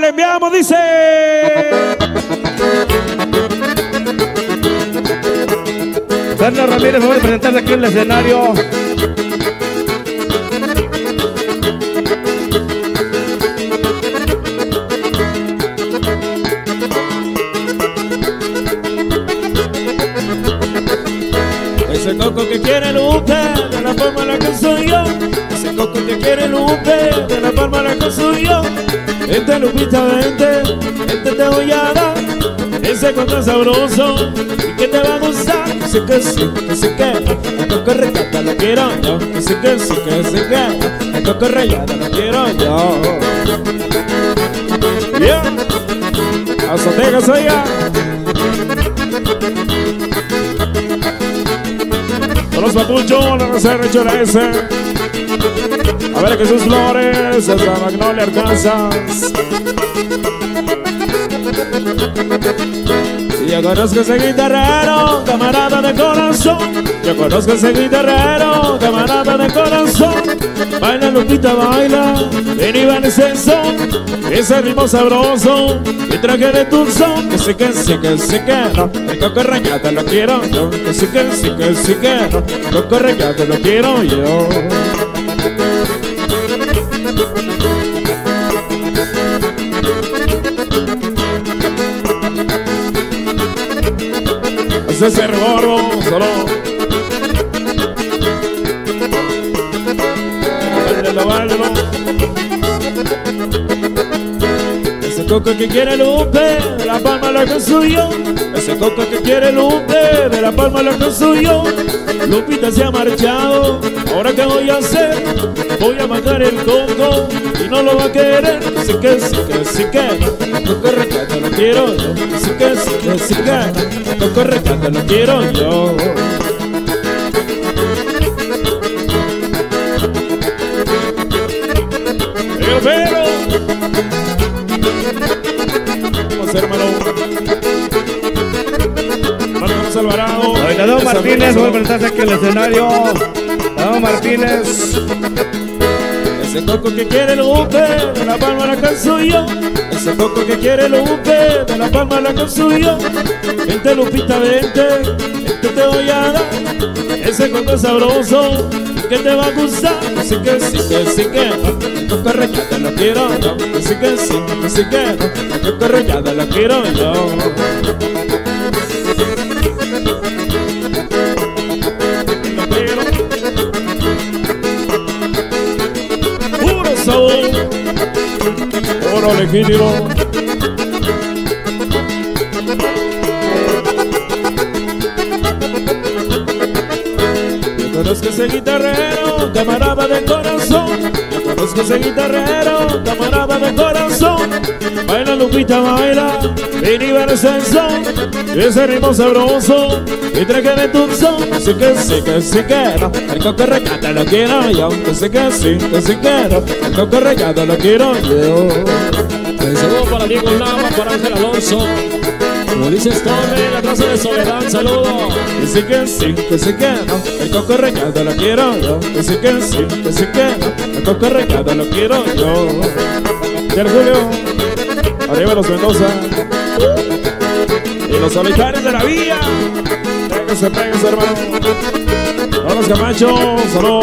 Le enviamos, dice. Carlos Ramírez, vamos a presentarse aquí en el escenario. Ese coco que quiere Lupe, de la forma la que. Ese coco que quiere Lupe, de la forma la que. Este Lupita, vente, este te voy a dar. Ese es sabroso y que te va a gustar. Sí, que sí, que sí, que no. El coco rellata lo quiero yo. Sí, que sí, que sí, que. El coco rellata lo quiero yo. Soy yo. Con los papuchos, la reserva chora ese. A ver, Jesús Flores, hasta Magnolia Arkansas. Y yo conozco ese guitarrero, camarada de corazón. Yo conozco ese guitarrero, camarada de corazón. Baila Lupita, baila, ven y va ese son. Ese ritmo sabroso, y traje de tu son. Que sí, que sí, que sí, que no. El coco rayado lo quiero yo. Que sí, que sí, que sí, que no. El coco rayado lo quiero yo. Ese ser gordo, solo. Bailalo. Ese coco que quiere Lupe, de la palma que suyo. Ese coco que quiere Lupe, de la palma que suyo. Lupita se ha marchado, ahora qué voy a hacer? Voy a matar el coco y no lo va a querer. Sí que sí que sí que quiero yo. Que no, el coco recata lo quiero yo. Pero, vamos hermano. Marcos Alvarado. Bailador Martínez, vamos a presentarse aquí en el escenario. Bailador Martínez. Ese coco que quiere Lupe, de la palma la yo. Ese coco que quiere Lupe, de la palma la yo. Vente Lupita, vente, este te voy a dar. Ese coco es sabroso, que te va a gustar. Que sí, que sí, que sí, que no. El coco rayado lo quiero yo. Que sí, que sí, que sí, que no. El coco rayado lo quiero yo. Oro legítimo. Yo conozco ese guitarrero, camarada de corazón. Yo conozco ese guitarrero, camarada de corazón. Baila Lupita, baila, ven y ver son. Ese ritmo sabroso, y traje de tu son. Sí que sí, que sí que no. El coco recata lo quiero yo. Que sí que sí, que sí que no. El coco recata lo quiero yo. Un saludo para Diego Lama, para Ángel Alonso. Ulises Torre, la clase de Soledad, saludo. Que sí que sí, que sí que. El coco recata lo quiero yo. Que sí que sí, que sí que. El coco recata lo quiero yo. Del Julio, arriba los Mendoza. Y los solitarios de la vía. Péguense, péguense, hermano. Vamos, Camacho, solo.